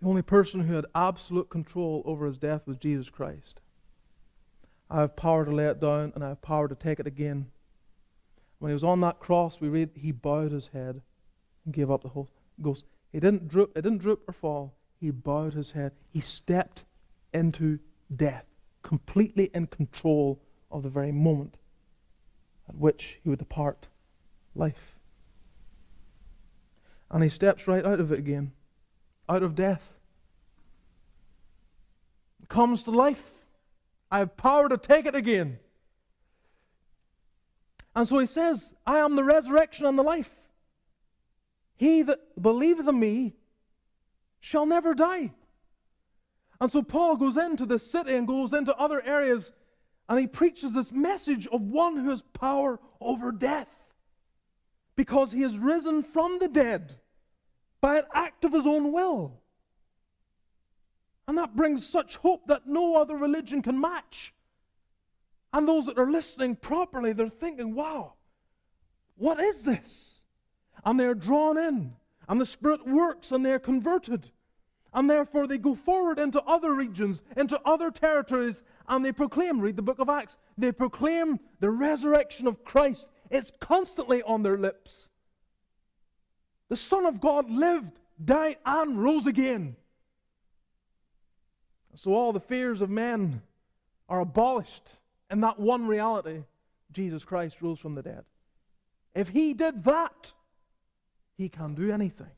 The only person who had absolute control over his death was Jesus Christ. I have power to lay it down and I have power to take it again. When he was on that cross, we read he bowed his head and gave up the whole ghost. He didn't droop, it didn't droop or fall. He bowed his head. He stepped into death, completely in control of the very moment at which he would depart life. And he steps right out of it again, out of death. Comes to life. I have power to take it again. And so he says, I am the resurrection and the life. He that believeth in me shall never die. And so Paul goes into the city and goes into other areas and he preaches this message of one who has power over death because he has risen from the dead by an act of his own will. And that brings such hope that no other religion can match. And those that are listening properly, they're thinking, wow, what is this? And they're drawn in, and the Spirit works, and they're converted. And therefore, they go forward into other regions, into other territories, and they proclaim, read the book of Acts, they proclaim the resurrection of Christ. It's constantly on their lips. The Son of God lived, died, and rose again. So all the fears of men are abolished in that one reality Jesus Christ rose from the dead. If he did that, he can do anything.